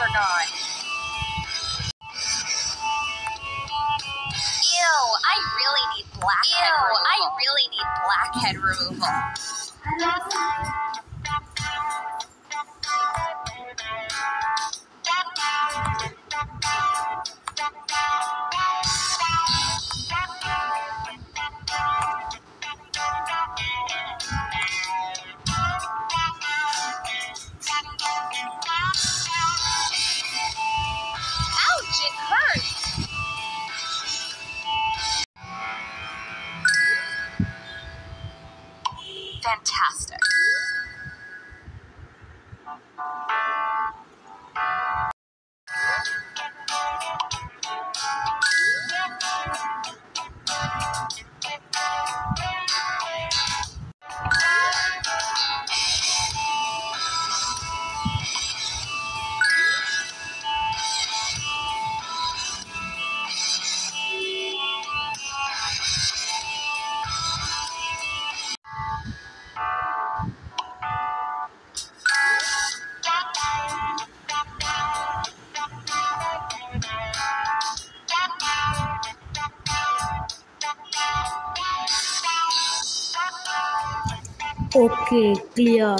are gone. Ew, I really need blackhead Ew, I really need blackhead removal. Fantastic. Okay, clear.